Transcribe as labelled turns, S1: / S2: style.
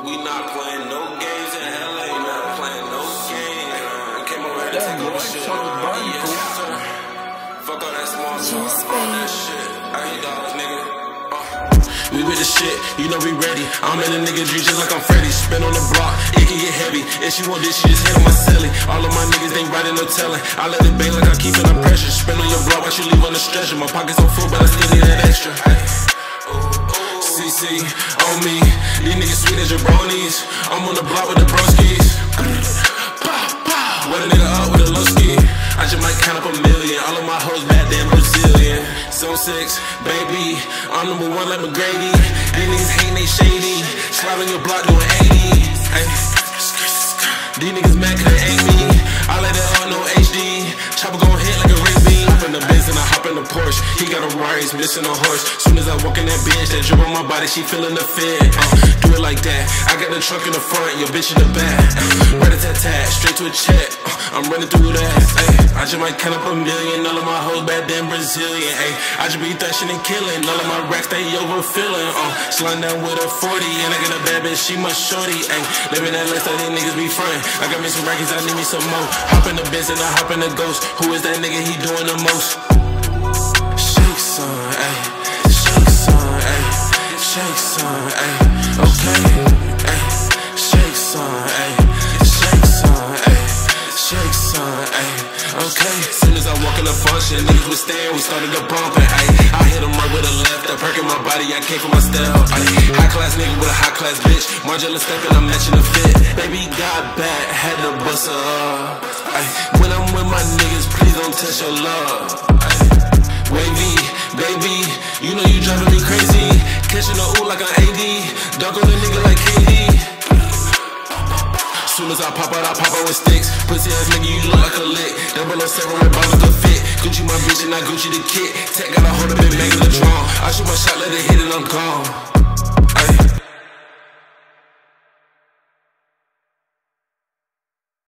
S1: We not playing no games in LA, not playing no games. I came over here to take over shit. Yes, sir. Fuck all that small talk, all that shit. I hate dollars, nigga. Uh. We with the shit, you know we ready. I'm in a nigga dream just like I'm Freddy. Spin on the block, it can get heavy. If she want this, she just hit on my celly. All of my niggas ain't riding no telling. I let it bang like I keep it under pressure. Spin on your block, watch you leave on the stretcher. My pockets on full, but I still need that extra. These niggas jabronis. I'm on the block with the broskies. What a nigga up with a low ski. I just might count up a million. All of my hoes bad, damn Brazilian. Zone 6, baby. I'm number one like McGrady. These niggas hating, they shady. Slide on your block doing 80. Ay. These niggas mad in the Porsche. He got a Rari, he's missing a horse. Soon as I walk in that bench, that drip on my body, she feeling the fit. Uh, do it like that. I got the trunk in the front, your bitch in the back. Uh, right tat tat, straight to a check. Uh, I'm running through that. Ay. I just might count up a million. All of my hoes bad than Brazilian. Ay. I just be thrashing and killing. All of my racks they overfilling. Uh, sliding down with a 40, and I got a bad bitch, she my shorty. Ay. Living that life these niggas be frontin'. I got me some rackets, I need me some more. Hop in the Benz and I hop in the ghost. Who is that nigga? He doing the most. Shake son, ayy. Shake son, ayy. Shake son, ayy. Okay, ayy. Shake son, ayy. Shake son, ayy. Shake son, ayy. Okay. Soon as I walk in the function, niggas was staring, we started to bumping. Ayy. I hit him right with a left, I perk in my body, I came for my style. Ayy. High class nigga with a high class bitch. Margiela stepping, I'm matching the fit. Baby got back, had to bust her up. Ayy. When I'm with my niggas, please don't test your love. Ayy. Wavy, baby, you know you driving me crazy. Catching the ooh like an AD, dunk on a nigga like KD. Soon as I pop out, I pop out with sticks. Pussy ass nigga, you look like a lick. Double on seven red bottles to fit. Gucci my bitch and I Gucci the kid. Tech got a hold of it, making the drum. I shoot my shot, let it hit and I'm gone.